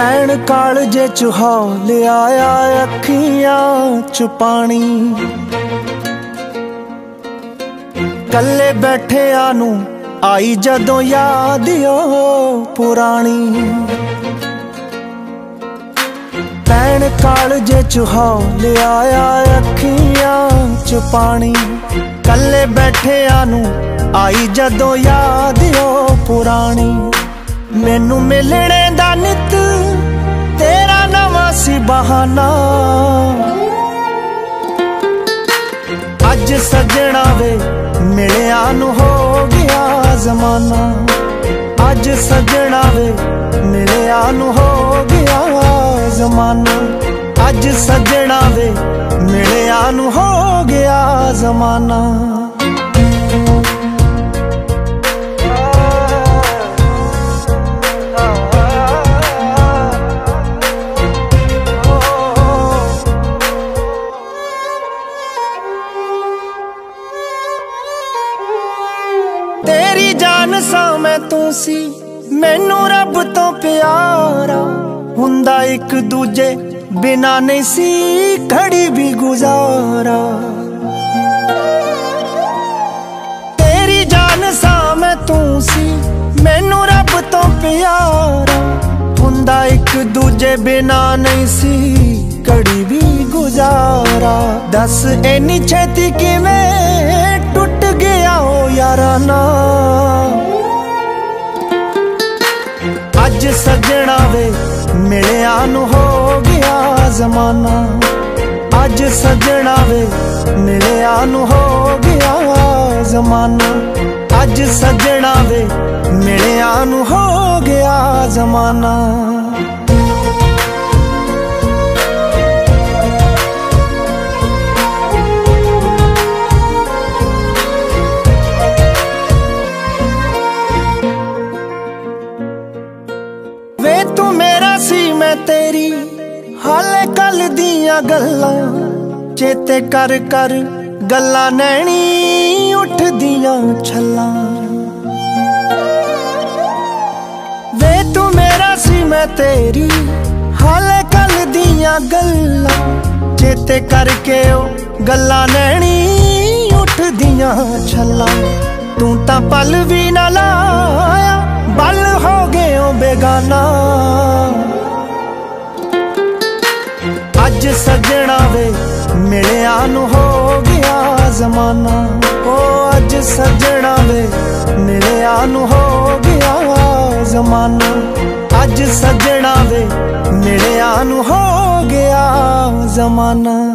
ਪੈਣ ਕਾਲਜੇ ਚ ਹੌਲ ਆਇਆ ਅੱਖੀਆਂ ਚ ਪਾਣੀ। ਕੱਲੇ ਬੈਠਿਆਂ ਨੂੰ ਆਈ ਜਦੋਂ ਯਾਦ ਓ ਪੁਰਾਣੀ। ਪੈਣ ਕਾਲਜੇ ਚ ਹੌਲ ਆਇਆ ਅੱਖੀਆਂ ਚ ਪਾਣੀ। ਕੱਲੇ ਬੈਠਿਆਂ ਨੂੰ ਆਈ ਜਦੋਂ ਯਾਦ ਓ ਪੁਰਾਣੀ। ਮੈਨੂੰ ਮਿਲਣੇ ਬਹਾਨਾ। ਅੱਜ ਸਜਣਾ ਵੇ ਮਿਲਿਆ ਨੂੰ ਹੋ ਗਿਆ ਜ਼ਮਾਨਾ। ਅੱਜ ਸਜਣਾ ਵੇ ਮਿਲਿਆ ਨੂੰ ਹੋ ਗਿਆ ਜ਼ਮਾਨਾ। ਅੱਜ ਸਜਣਾ ਵੇ ਮਿਲਿਆ ਨੂੰ ਹੋ ਗਿਆ ਜ਼ਮਾਨਾ। ਤੇਰੀ ਜਾਨ ਸਾਂ ਮੈਂ ਤੂੰ ਸੀ। ਮੈਨੂੰ ਰੱਬ ਤੋਂ ਪਿਆਰਾ ਹੁੰਦਾ ਇੱਕ ਦੂਜੇ ਬਿਨਾ ਨਹੀਂ ਸੀ, ਘੜੀ ਵੀ ਗੁਜ਼ਾਰਾ। ਤੇਰੀ ਜਾਨ ਸਾਂ ਮੈਂ ਤੂੰ ਸੀ, ਮੈਨੂੰ ਰੱਬ ਤੋਂ ਪਿਆਰਾ ਹੁੰਦਾ ਇੱਕ ਦੂਜੇ ਬਿਨਾ ਨਹੀਂ ਸੀ, ਘੜੀ ਵੀ ਗੁਜ਼ਾਰਾ। ਦੱਸ ਐਨੀ ਛੇਤੀ ਕਿਵੇਂ ਯਾਰਾਨਾ ਅੱਜ ਸਜਣਾ ਵੇ, ਮਿਲਿਆ ਨੂੰ ਹੋ ਗਿਆ ਜ਼ਮਾਨਾ। ਅੱਜ ਸਜਣਾ ਵੇ, ਮਿਲਿਆ ਨੂੰ ਹੋ ਗਿਆ ਜ਼ਮਾਨਾ। ਅੱਜ ਸਜਣਾ ਵੇ, ਮਿਲਿਆ ਨੂੰ ਹੋ ਗਿਆ ਜ਼ਮਾਨਾ। ਵੇ ਤੂੰ ਮੇਰਾ ਸੀ, ਮੈਂ ਤੇਰੀ। ਹਾਲੇ ਕੱਲ ਦੀਆਂ ਗੱਲਾਂ ਚੇਤੇ ਕਰ ਕਰ ਗੱਲਾਂ ਨੈਣੀ ਉੱਠਦੀਆਂ ਛੱਲਾਂ। ਵੇ ਤੂੰ ਮੇਰਾ ਸੀ, ਮੈਂ ਤੇਰੀ। ਹਾਲੇ ਕੱਲ ਦੀਆਂ ਗੱਲਾਂ ਚੇਤੇ ਕਰਕੇ ਉਹ ਗੱਲਾਂ ਨੈਣੀ ਉੱਠਦੀਆਂ ਛੱਲਾਂ। ਤੂੰ ਤਾਂ ਪਲ ਵੀ ਨਾ ਲਾਇਆ ਬਲ ਹੋ ਗਏ ਓ ਬੇਗਾਨਾ। ਅੱਜ ਸਜਣਾ ਵੇ, ਮਿਲਿਆ ਨੂੰ ਹੋ ਗਿਆ ਜ਼ਮਾਨਾ। ਓ ਅੱਜ ਸਜਣਾ ਵੇ, ਮਿਲਿਆ ਨੂੰ ਹੋ ਗਿਆ ਜ਼ਮਾਨਾ। ਅੱਜ ਸਜਣਾ ਵੇ, ਮਿਲਿਆ ਨੂੰ ਹੋ ਗਿਆ ਜ਼ਮਾਨਾ।